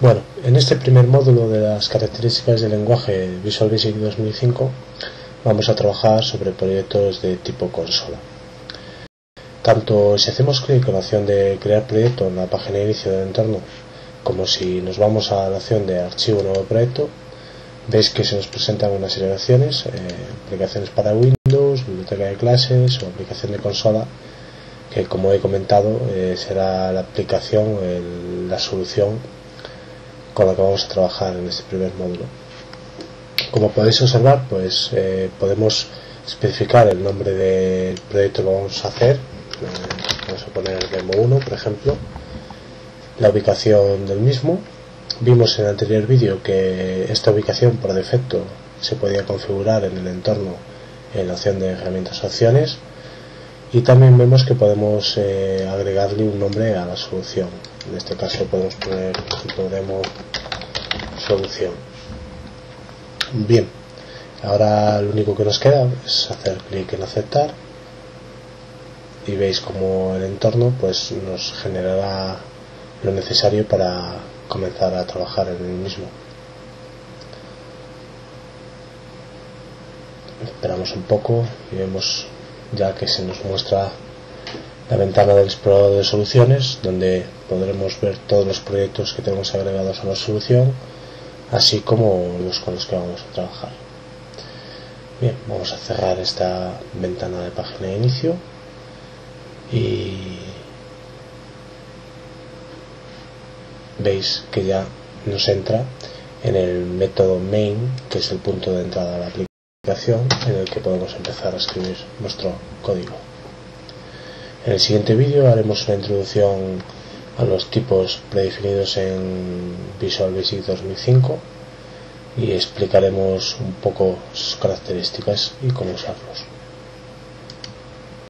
Bueno, en este primer módulo de las características del lenguaje Visual Basic 2005 vamos a trabajar sobre proyectos de tipo consola. Tanto si hacemos clic en la opción de crear proyecto en la página de inicio del entorno como si nos vamos a la opción de archivo nuevo proyecto, veis que se nos presentan una serie opciones, eh, aplicaciones para Windows, biblioteca de clases o aplicación de consola, que como he comentado eh, será la aplicación, la solución con la que vamos a trabajar en este primer módulo. Como podéis observar, pues eh, podemos especificar el nombre del proyecto que vamos a hacer. vamos a poner demo 1, por ejemplo, la ubicación del mismo Vimos en el anterior vídeo que esta ubicación por defecto se podía configurar en el entorno en la opción de herramientas opciones y también vemos que podemos eh, agregarle un nombre a la solución. En este caso podemos poner por demo solución. Bien, ahora lo único que nos queda es hacer clic en aceptar y veis como el entorno pues nos generará lo necesario para comenzar a trabajar en el mismo. Esperamos un poco y vemos ya que se nos muestra la ventana del explorador de soluciones donde podremos ver todos los proyectos que tenemos agregados a la solución así como los con los que vamos a trabajar. Bien, vamos a cerrar esta ventana de página de inicio y veis que ya nos entra en el método main, que es el punto de entrada a la en el que podemos empezar a escribir nuestro código. En el siguiente vídeo haremos una introducción a los tipos predefinidos en Visual Basic 2005 y explicaremos un poco sus características y cómo usarlos.